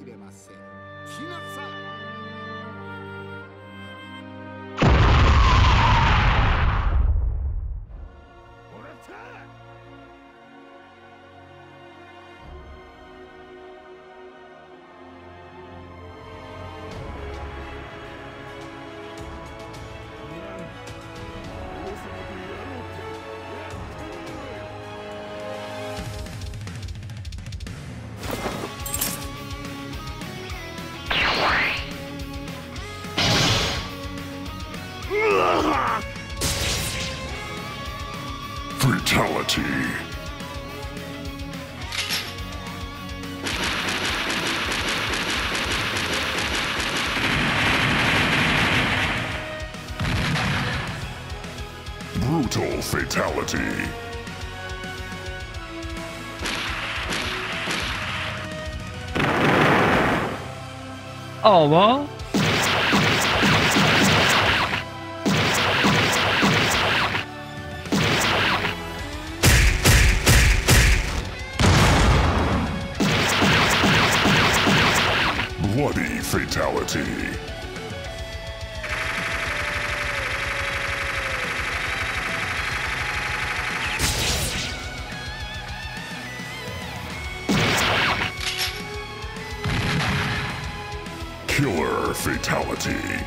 しれません。Fatality. Brutal Fatality. Oh, well. Fatality. Killer Fatality.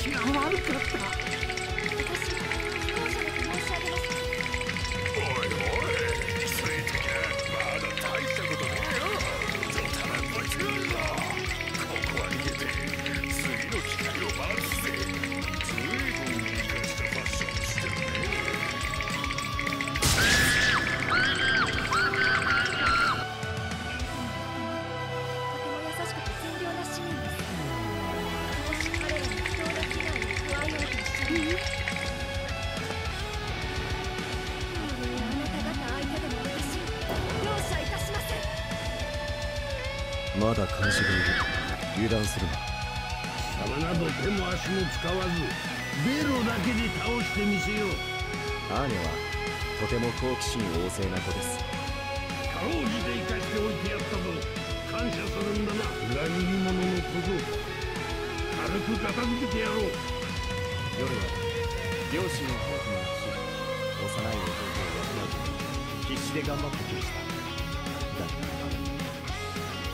私が悪かった。まだ監視がいる。油断するな。貴様など手も足も使わずベロだけで倒してみせよう。アーニャはとても好奇心旺盛な子です。かろうじて生かしておいてやったぞ。感謝するんだな。裏切り者の小僧。軽く片付けてやろう。夜は両親を早くに亡くし幼い弟を養う必死で頑張ってきました。だ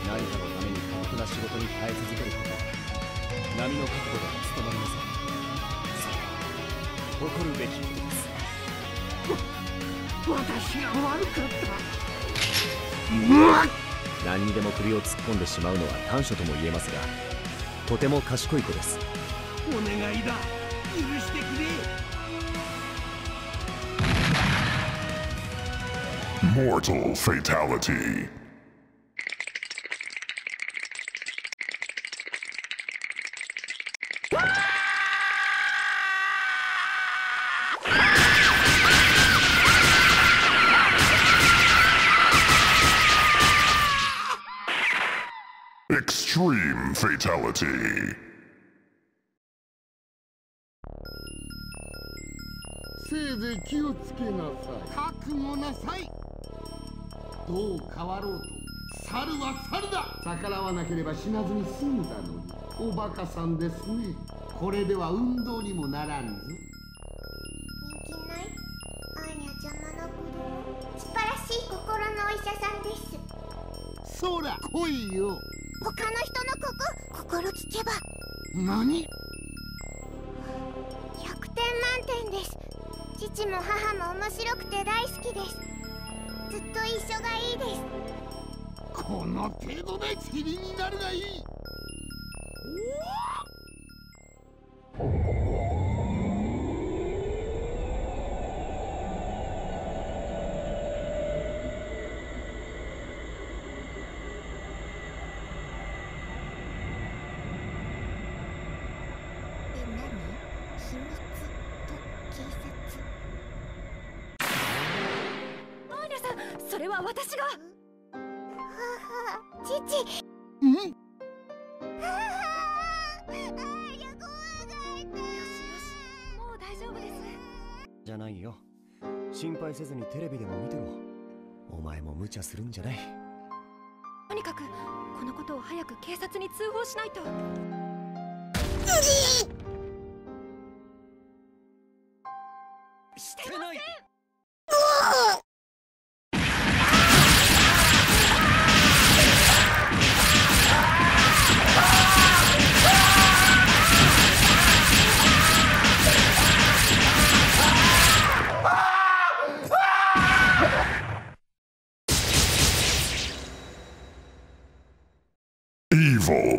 何かのために過酷な仕事に耐え続けること波の覚悟では務まりませんそれは誇るべきことです。私が悪かった何にでも首を突っ込んでしまうのは短所とも言えますがとても賢い子です。お願いだ許してくれ Mortal Fatality Extreme Fatality. せいぜい気をつけなさい。覚悟なさい。どう変わろうと。猿は猿だ。逆らわなければ死なずに済んだのに。おバカさんですね。これでは運動にもならんぞ。人気ない。アーニャ邪魔な子供。素晴らしい心のお医者さんです。そら来いよ他の人のここ心聞けば。何？100点満点です。父も母も面白くて大好きです。ずっと一緒がいいです。この程度で塵になるがいいれは私が。母父。うん。じゃないよ。心配せずにテレビでも見てろ。お前も無茶するんじゃない。とにかくこのことを早く警察に通報しないと。してない「Evil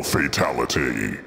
Fatality.